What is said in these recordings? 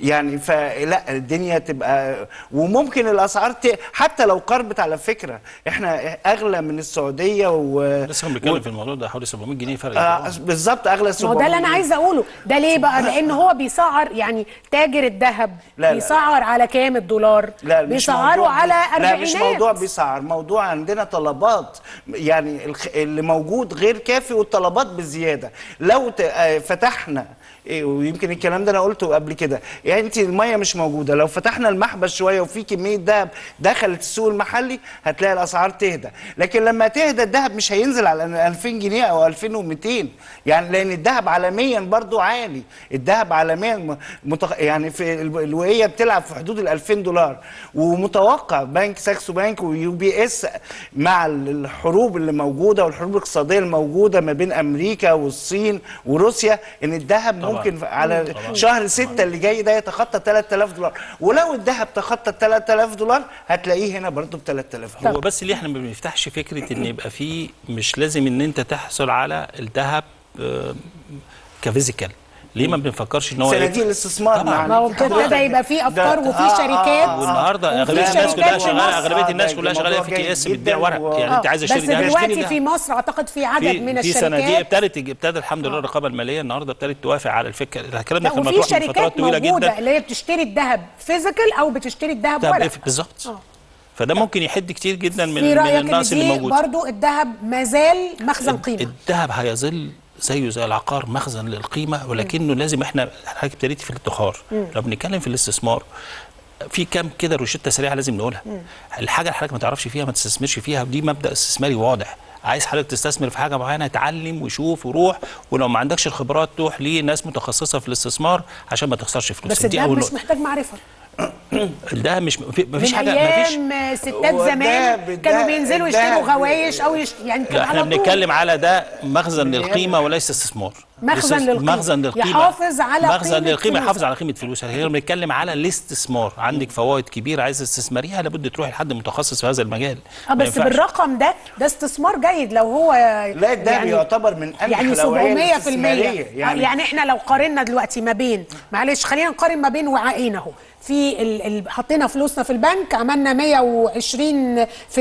يعني فلا الدنيا تبقى وممكن الأسعار ت... حتى لو قربت على فكرة. إحنا أغلى من السعودية و لسه كنا بنتكلم في الموضوع ده حوالي 700 جنيه فرق. آه بالظبط أغلى ما هو 700 ده اللي أنا عايزة أقوله. ده ليه بقى؟ لأن هو بيسعر يعني تاجر الذهب لا، لا. بيسعر على كام الدولار؟ لا مش بيسعروا موضوع على لا مش أربعينات. موضوع بيسعر. موضوع عندنا طلبات. يعني اللي موجود غير كافي والطلبات بزيادة. لو ت- آه، فتحنا إيه، ويمكن الكلام ده أنا قلته قبل كده. يعني أنت المية مش موجودة. لو فتحنا المحبس شوية وفي كمية دهب دخلت السوق المحلي هتلاقي الأسعار تهدى. لكن لما تهدى الدهب مش هينزل على 2000 جنيه أو 2200 يعني لأن الدهب عالميا برضو عالي. الدهب عالميا م- متق... يعني في ال- الوقية بتلعب في حدود ال 2000 دولار. ومتوقع بنك ساكسو بنك و UBS مع ال- الحروب اللي موجودة والحروب الاقتصادية الموجودة ما بين أمريكا والصين وروسيا إن الذهب. ممكن على طبعاً. شهر 6 اللي جاي ده يتخطى 3000 دولار. ولو الذهب تخطى 3000 دولار هتلاقيه هنا برضو ب 3000 دولار. هو بس ليه إحنا ما بنفتحش فكرة إن يبقى في مش لازم إن أنت تحصل على الذهب آه، كفيزيكال. ليه ما بنفكرش إن هو صناديق الاستثمار ما هو ابتدى يبقى في أفكار وفي آه، آه، شركات. آه. والنهاردة أغلبية الناس كلها في شغالة مصر. أغلبية الناس آه، كلها شغالة في كي اس بتبيع ورق. يعني أنت عايز بس اشتري ده دلوقتي اشتري في. مصر أعتقد في عدد في من في صناديق الشركات. ابتدت ابتدى الحمد لله الرقابه المالية. النهارده ابتدت توافق على الفكرة. الكلام ده كان مطروح من فترات شركات طويلة موجودة جدا. اللي هي بتشتري الذهب physical أو بتشتري الذهب ورق. بالظبط. آه. فده ممكن يحد كتير جدا من في من رأيك الناس اللي دي موجود برضو الذهب ما زال مخزن قيمة؟ الذهب هيظل زيه زي العقار مخزن للقيمة ولكنه لازم إحنا حضرتك ابتديتي في الادخار. لو بنتكلم في الاستثمار في كام كده روشتة سريعة لازم نقولها. الحاجة اللي حضرتك ما تعرفش فيها ما تستثمرش فيها ودي مبدأ استثماري واضح. عايز حضرتك تستثمر في حاجة معينة اتعلم وشوف وروح ولو ما عندكش الخبرات تروح لناس متخصصة في الاستثمار عشان ما تخسرش فلوسك بس دي مش محتاج معرفة. الذهب مش في- مفيش حاجة مفيش أيام ستات زمان كانوا بينزلوا يشتروا غوايش أو يشت... يعني كان لا إحنا بنتكلم على ده مخزن للقيمة وليس استثمار. مخزن للقيمة. مخزن للقيمة. يحافظ على مخزن قيمة للقيمة فلوسك. يحافظ على قيمة فلوسها هي بنتكلم على الاستثمار عندك فوائد كبيرة عايز تستثمريها لابد تروحي لحد متخصص في هذا المجال. آه بس. بالرقم ده ده استثمار جيد لو هو لا الذهب يعتبر من انجح يعني الأوعية 700% الاستثمارية يعني, يعني إحنا لو قارنا دلوقتي ما بين معلش خلينا نقارن ما بين وعائين أهو. في ال... ال... حطينا فلوسنا في البنك عملنا 120%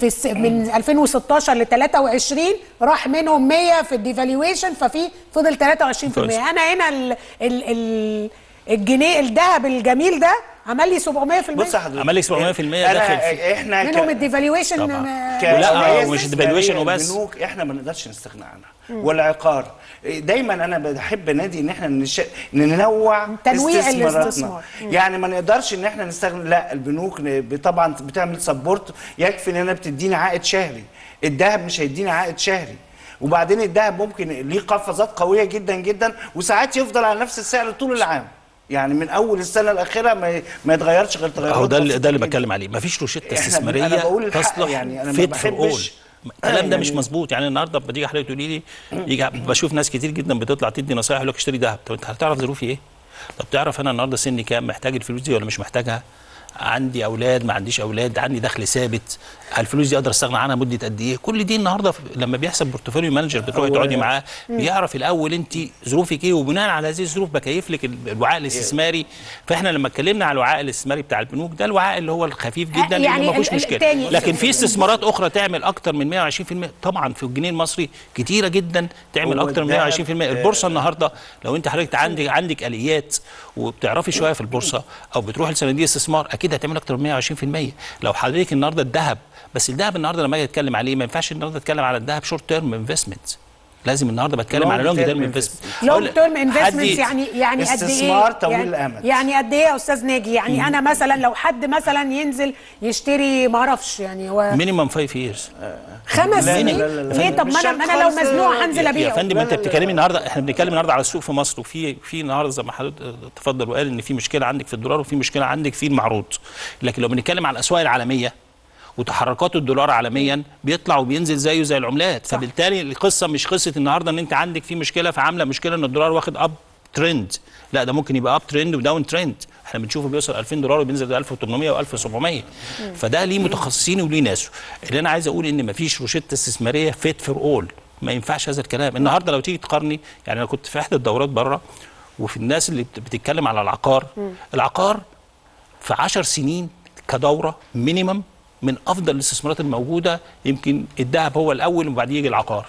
في الس... من 2016 ل 23 راح منهم 100 في الديفالويشن ففي فضل 23% كويس. أنا هنا ال... ال... ال... الجنيه الذهب الجميل ده عمل لي 700% بص يا حضرتك عمل لك 700% أنا- داخل في- إحنا ك- منهم ال devaluation ولا، أوعية مش devaluation وبس. البنوك إحنا ما نقدرش نستغنى عنها. والعقار دايما أنا بحب نادي إن إحنا نش... ننوع تنويع. الاستثمار. يعني ما نقدرش إن إحنا نستغنى لا البنوك طبعا بتعمل support يكفي إن أنا بتديني عائد شهري. الذهب مش هيديني عائد شهري. وبعدين الذهب ممكن ليه قفزات قوية جدا جدا وساعات يفضل على نفس السعر طول العام. يعني من أول السنة الأخيرة ما, ما يتغيرش غير تغيرات هو ده اللي ده اللي. بتكلم عليه مفيش روشتة استثماريه أنا بقول الحق تصلح يعني أنا ما فيت for all بحبش- الكلام ده مش يعني- مظبوط يعني النهارده بتيجي حضرتك تقولي لي يجي بشوف ناس كتير جدا بتطلع تدي نصايح يقول لك اشتري ذهب طب أنت هتعرف ظروفي إيه؟ طب تعرف أنا النهارده سني كام محتاج الفلوس دي ولا مش محتاجها؟ عندي أولاد ما عنديش أولاد عندي دخل ثابت الفلوس دي أقدر أستغنى عنها مدة قد إيه؟ كل دي النهارده لما بيحصل portfolio manager بتروحي تقعدي معاه بيعرف الأول انت ظروفك إيه؟ وبناء على هذه الظروف بكيف لك ال- الوعاء الاستثماري. فإحنا لما اتكلمنا على الوعاء الاستثماري بتاع البنوك ده الوعاء اللي هو الخفيف جدا يعني ما فيهوش مشكلة. لكن في استثمارات أخرى تعمل أكتر من 120% طبعا في الجنيه المصري كتيرة جدا تعمل أكتر من الدهب، 120% البورصة النهارده لو أنت حضرتك عندك عندك آليات وبتعرفي شوية في البورصة أو بتروح لصناديق استثمار أكيد هتعمل أكتر من 120% لو حضرتك النهارده الذهب بس الذهب النهارده لما أجي أتكلم عليه ما ينفعش النهارده أتكلم على الذهب short term investment لازم النهارده بتكلم على long term. investment long term investments يعني يعني قد إيه استثمار طويل يعني الأمد. يعني قد إيه يا أستاذ ناجي يعني أنا مثلا لو حد مثلا ينزل يشتري ما أعرفش يعني هو minimum 5 years خمس سنين. ليه طب ما أنا أنا لو خالص. مزنوقه هنزل يا ابيع فندم لا، أنت. بتتكلمي النهارده إحنا بنتكلم النهارده على السوق في مصر وفي في النهارده زي ما حضرتك تفضل وقال إن في مشكلة عندك في الدولار وفي مشكلة عندك في المعروض لكن لو بنتكلم على الأسواق العالمية وتحركات الدولار عالميا بيطلع وبينزل زيه زي العملات. صح. فبالتالي القصة مش قصة النهارده إن أنت عندك في مشكلة فعاملة مشكلة إن الدولار واخد uptrend لا ده ممكن يبقى uptrend و downtrend إحنا بنشوفه بيوصل 2000 دولار وبينزل 1800 و1700 فده ليه متخصصين وليه ناسه اللي أنا عايز أقول إن مفيش روشتة استثمارية fit for all ما ينفعش هذا الكلام. النهارده لو تيجي تقارني يعني أنا كنت في إحدى الدورات بره وفي الناس اللي بت- بتتكلم على العقار. العقار في 10 سنين كدورة minimum من أفضل الاستثمارات الموجودة يمكن الذهب هو الأول وبعدين يجي العقار.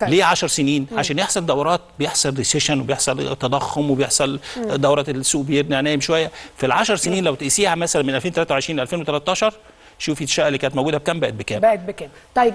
طيب. ليه 10 سنين؟ عشان يحصل دورات بيحصل recession وبيحصل تضخم وبيحصل دورات السوق بيرجع نايم شوية. في العشر سنين لو تقيسيها مثلا من 2023 ل 2013 شوفي الشقة اللي كانت موجودة بكام بقت بكام. بقت بكام. طيب